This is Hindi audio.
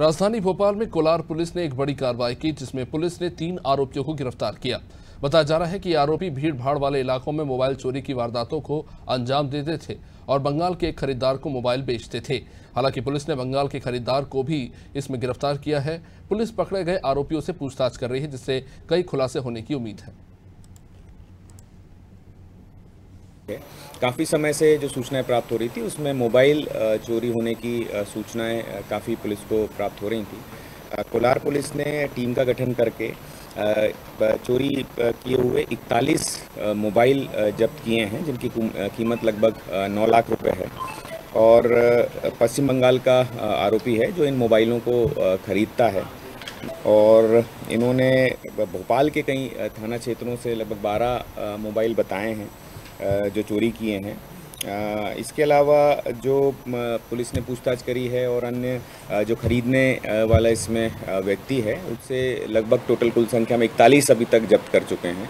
राजधानी भोपाल में कोलार पुलिस ने एक बड़ी कार्रवाई की, जिसमें पुलिस ने तीन आरोपियों को गिरफ़्तार किया। बताया जा रहा है कि आरोपी भीड़ भाड़ वाले इलाकों में मोबाइल चोरी की वारदातों को अंजाम देते थे और बंगाल के एक खरीदार को मोबाइल बेचते थे। हालाँकि पुलिस ने बंगाल के खरीदार को भी इसमें गिरफ़्तार किया है। पुलिस पकड़े गए आरोपियों से पूछताछ कर रही है, जिससे कई खुलासे होने की उम्मीद काफ़ी समय से जो सूचनाएँ प्राप्त हो रही थी, उसमें मोबाइल चोरी होने की सूचनाएँ काफ़ी पुलिस को प्राप्त हो रही थी। कोलार पुलिस ने टीम का गठन करके चोरी किए हुए 41 मोबाइल जब्त किए हैं, जिनकी कीमत लगभग 9 लाख रुपए है। और पश्चिम बंगाल का आरोपी है, जो इन मोबाइलों को खरीदता है। और इन्होंने भोपाल के कई थाना क्षेत्रों से लगभग 12 मोबाइल बताए हैं। जो चोरी किए हैं। इसके अलावा जो पुलिस ने पूछताछ करी है और अन्य जो खरीदने वाला इसमें व्यक्ति है, उससे लगभग टोटल कुल संख्या में इकतालीस अभी तक जब्त कर चुके हैं।